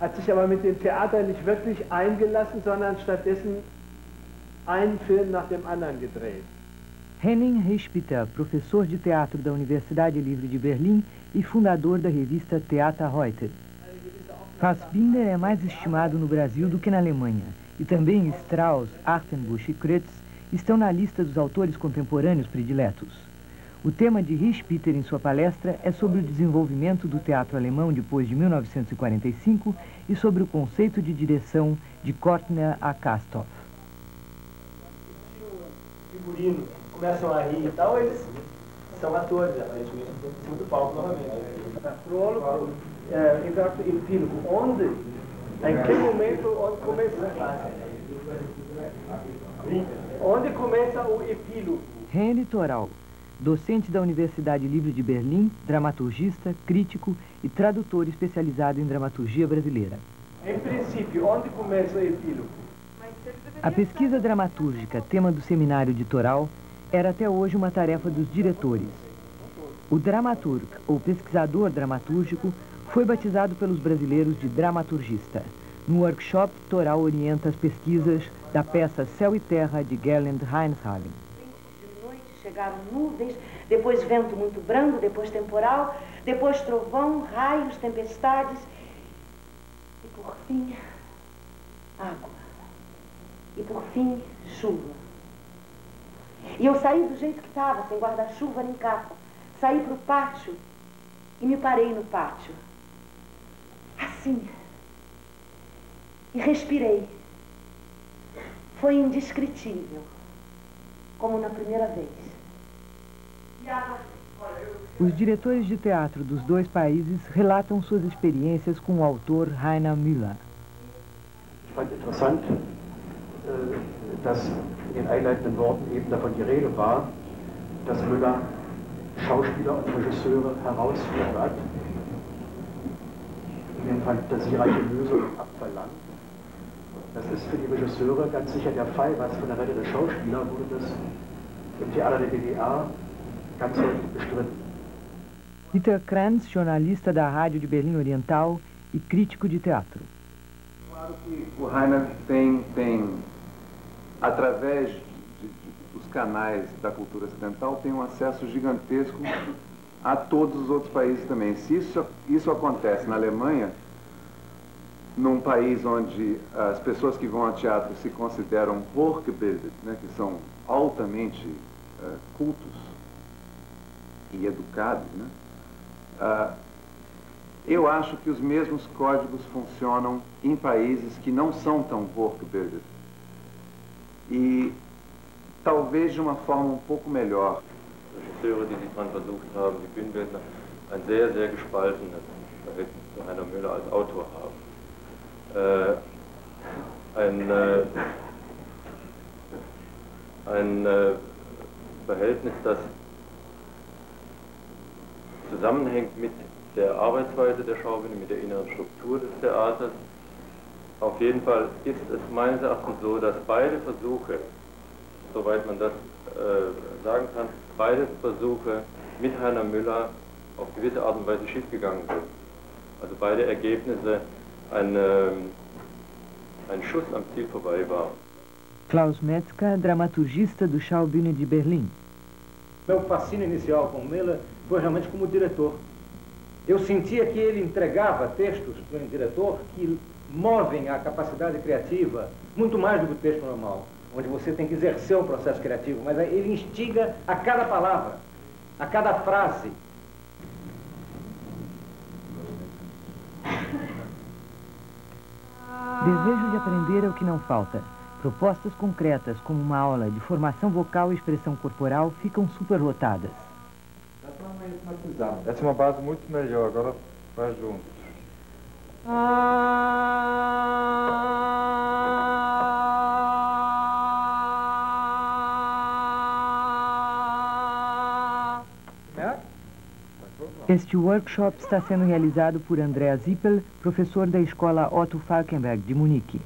hat sich aber mit dem Theater nicht wirklich eingelassen, sondern stattdessen einen Film nach dem anderen gedreht. Henning Heispiter, professor de teatro da Universidade Livre de Berlim e fundador da revista Theater Heute. Fassbinder é mais estimado no Brasil do que na Alemanha, e também Strauss, Artenbusch e Kreutz estão na lista dos autores contemporâneos prediletos. O tema de Rich Peter em sua palestra é sobre o desenvolvimento do teatro alemão depois de 1945 e sobre o conceito de direção de Kortner a Kastoff. Figurino, começam a rir e tal, eles são atores, aparentemente, em cima do palco novamente. Prólogo, é, exato, epílogo, onde, em que momento, onde começa, onde começa o epílogo? Henry Toral, docente da Universidade Livre de Berlim, dramaturgista, crítico e tradutor especializado em dramaturgia brasileira. Em princípio, onde começa o epílogo? A pesquisa dramatúrgica, tema do seminário editoral, era até hoje uma tarefa dos diretores. O dramaturgo, ou pesquisador dramatúrgico, foi batizado pelos brasileiros de dramaturgista. No workshop, Toral orienta as pesquisas da peça Céu e Terra de Gerland Heinzhagen chegaram nuvens, depois vento muito brando, depois temporal, depois trovão, raios, tempestades e por fim água. E por fim chuva. E eu saí do jeito que estava, sem guarda-chuva nem capo. Saí para o pátio e me parei no pátio. Assim. E respirei. Foi indescritível, como na primeira vez. Os diretores de teatro dos dois países relatam suas experiências com o autor Rainer Müller. Ich fand interessant, äh, dass in den einleitenden Worten eben davon die Rede war, dass Müller Schauspieler und Regisseure herausfordert. dem fantasiereiche Lösung abverlangt. Das ist für die Regisseure ganz sicher der Fall, was von der Seite der Schauspieler wurde das im Theater der DDR ganz häufig bestritten. Peter Kranz, jornalista da Rádio de Berlim Oriental e crítico de teatro. Claro que o Rainer tem, tem através de, dos canais da cultura ocidental, tem um acesso gigantesco a todos os outros países também. Se isso, isso acontece na Alemanha, num país onde as pessoas que vão ao teatro se consideram hochgebildet, né, que são altamente uh, cultos e educados, né, uh, eu acho que os mesmos códigos funcionam em países que não são tão hochgebildet. E talvez de uma forma um pouco melhor. Regisseure, die sich daran versucht haben, die Bühnenbildner ein sehr, sehr gespaltenes Verhältnis zu Heiner Müller als Autor haben. Äh, ein äh, ein äh, Verhältnis, das zusammenhängt mit der Arbeitsweise der Schaubühne, mit der inneren Struktur des Theaters. Auf jeden Fall ist es meines Erachtens so, dass beide Versuche, soweit man das äh, sagen kann, beide Versuche mit Heiner Müller auf gewisse Art und Weise schiefgegangen sind. Also beide Ergebnisse ein, äh, ein Schuss am Ziel vorbei waren. Klaus Metzger, dramaturgista do Schaubühne de Berlim. Meu fascínio inicial com Miller foi realmente como diretor. Eu sentia que ele entregava textos para um diretor que movem a capacidade criativa muito mais do que o texto normal, onde você tem que exercer um processo criativo, mas ele instiga a cada palavra, a cada frase. Desejo de aprender é o que não falta. Propostas concretas, como uma aula de formação vocal e expressão corporal, ficam superlotadas. Essa é uma base muito melhor, agora faz juntos. Este workshop está sendo realizado por Andrea Zippel, professor da escola Otto Falkenberg de Munique.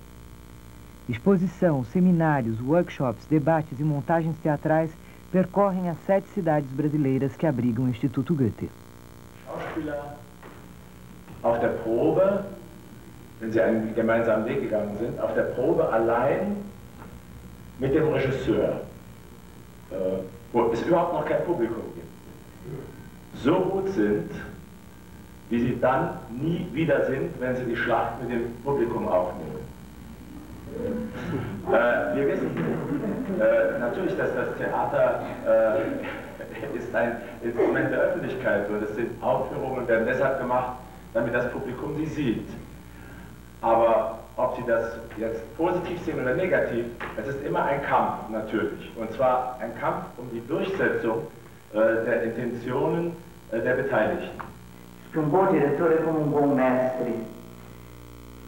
Exposição, seminários, workshops, debates e montagens teatrais percorrem as sete cidades brasileiras que abrigam o Instituto Goethe. Auf der Probe, wenn sie einen gemeinsamen Weg gegangen sind, auf der Probe allein mit dem Regisseur, äh, wo es überhaupt noch kein Publikum gibt, so gut sind, wie sie dann nie wieder sind, wenn sie die Schlacht mit dem Publikum aufnehmen. Äh, wir wissen äh, natürlich, dass das Theater äh, ist ein Instrument der Öffentlichkeit und es sind Aufführungen werden deshalb gemacht, damit das Publikum sie sieht. Aber ob sie das jetzt positiv sehen oder negativ, es ist immer ein Kampf natürlich. Und zwar ein Kampf um die Durchsetzung äh, der Intentionen äh, der Beteiligten. Que um bom diretor é como um bom mestre.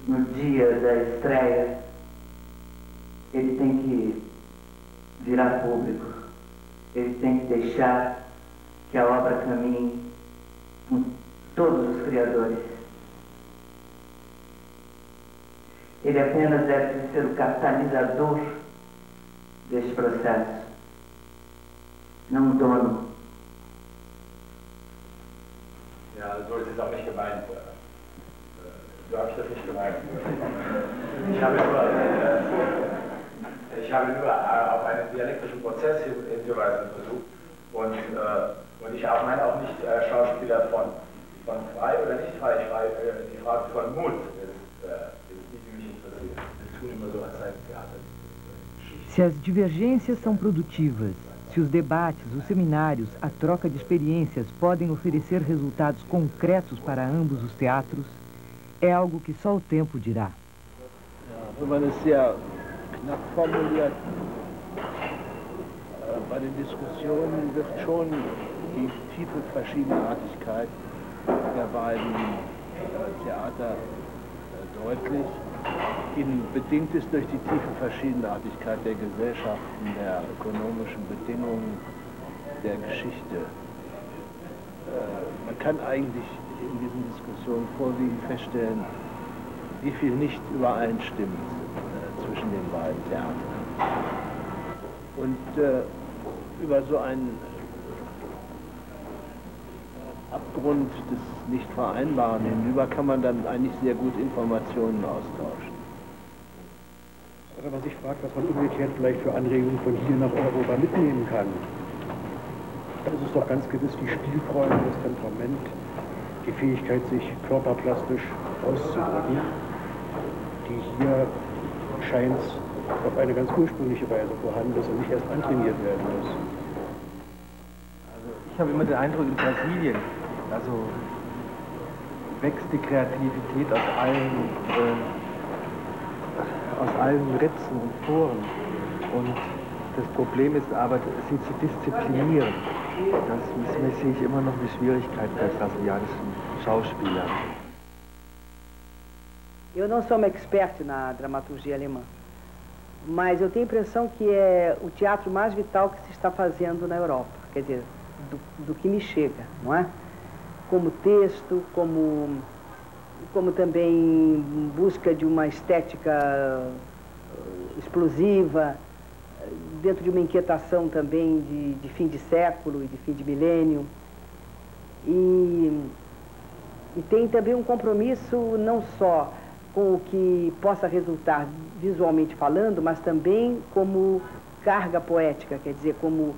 No dia da estreia, ele tem que virar público. Ele tem que deixar que a obra caminhe com todos os criadores. Ele apenas deve ser o catalisador deste processo, não o dono. Ja, so ist es auch nicht gemeint. So habe ich das nicht gemeint. Ich habe nur, ich auf einen dialektischen Prozess hinzuweisen versucht und, und ich meine auch nicht Schauspieler von, frei oder nicht frei. Ich frei die als sei Theater. Se as divergências são produtivas, se os debates, os seminários, a troca de experiências podem oferecer resultados concretos para ambos os teatros, é algo que só o tempo dirá. Wenn man es sehr knapp formuliert, bei den Diskussionen wird schon die tiefe Verschiedenartigkeit der beiden Theater deutlich. Ihnen bedingt ist durch die tiefe Verschiedenartigkeit der Gesellschaften, der ökonomischen Bedingungen, der Geschichte. Man kann eigentlich in diesen Diskussionen vorwiegend feststellen, wie viel nicht übereinstimmt äh, zwischen den beiden Theatern. Und äh, über so einen Abgrund des Nicht-Vereinbaren hinüber kann man dann eigentlich sehr gut Informationen austauschen. Oder man sich fragt, was man umgekehrt vielleicht für Anregungen von hier nach Europa mitnehmen kann. Da ist es doch ganz gewiss die Spielfreude, das Temperament, die Fähigkeit, sich körperplastisch auszudrücken, die hier scheint auf eine ganz ursprüngliche Weise vorhanden ist und nicht erst antrainiert werden muss. Also ich habe immer den Eindruck, in Brasilien, also wächst die Kreativität aus allen, äh, aus allen Ritzen und Poren. Und das Problem ist aber, sie zu disziplinieren. Das sehe ich immer noch eine Schwierigkeit bei brasilianischen Schauspielern. Eu não sou uma expert na dramaturgia alemã, mas eu tenho a impressão que é o teatro mais vital que se está fazendo na Europa, quer dizer, do, do que me chega, não é? Como texto, como, como também busca de uma estética eh, explosiva, dentro de uma inquietação também de, de fim de século e de fim de milênio. E, e tem também um compromisso não só com o que possa resultar visualmente falando, mas também como carga poética, quer dizer, como,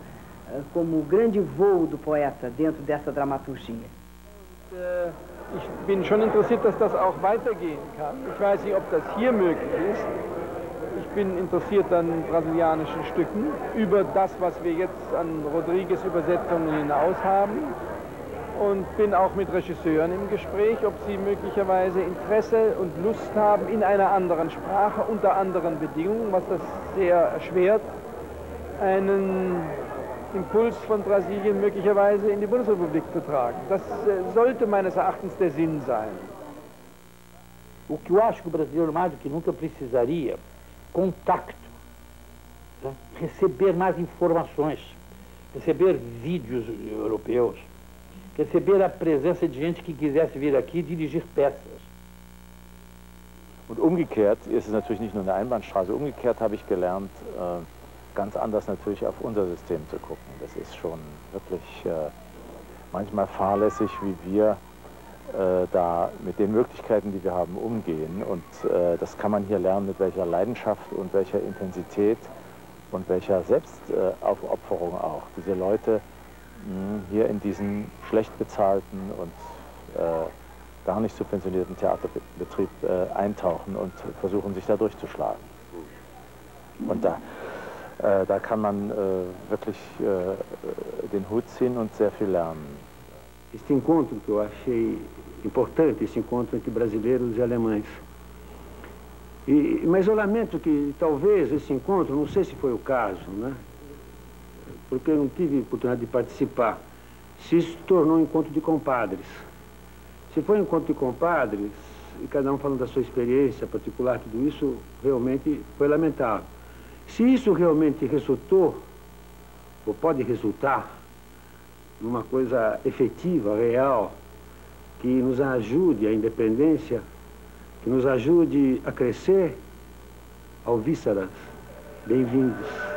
eh, como grande voo do poeta dentro dessa dramaturgia. Äh, ich bin schon interessiert, dass das auch weitergehen kann. Ich weiß nicht, ob das hier möglich ist. Ich bin interessiert an brasilianischen Stücken, über das, was wir jetzt an Rodriguez Übersetzungen hinaus haben und bin auch mit Regisseuren im Gespräch, ob sie möglicherweise Interesse und Lust haben in einer anderen Sprache, unter anderen Bedingungen, was das sehr erschwert, einen Impuls von Brasilien möglicherweise in die Bundesrepublik zu tragen. Das äh, sollte meines Erachtens der Sinn sein. O que eu acho que o brasileiro mais do que nunca precisaria, contacto, né? receber mais informações, receber vídeos europeus, receber a presença de gente que quisesse vir aqui dirigir peças. Und umgekehrt ist es natürlich nicht nur eine Einbahnstraße, umgekehrt habe ich gelernt, äh, ganz anders natürlich auf unser System zu gucken. Das ist schon wirklich äh, manchmal fahrlässig, wie wir äh, da mit den Möglichkeiten, die wir haben, umgehen. Und äh, das kann man hier lernen, mit welcher Leidenschaft und welcher Intensität und welcher Selbstaufopferung auch diese Leute hier in diesen schlecht bezahlten und äh, gar nicht subventionierten Theaterbetrieb äh, eintauchen und versuchen, sich da durchzuschlagen. Und da, äh, da kann man äh, wirklich äh, den Hut ziehen und sehr viel lernen. Este encontro que eu achei importante, esse encontro entre brasileiros e alemães. E, mas eu lamento que talvez esse encontro, não sei se foi o caso, né? porque eu não tive oportunidade de participar, se isso tornou um encontro de compadres. Se foi um encontro de compadres, e cada um falando da sua experiência particular, tudo isso realmente foi lamentável. Se isso realmente resultou, ou pode resultar, numa coisa efetiva, real, que nos ajude à independência, que nos ajude a crescer, ao vísceras, bem-vindos.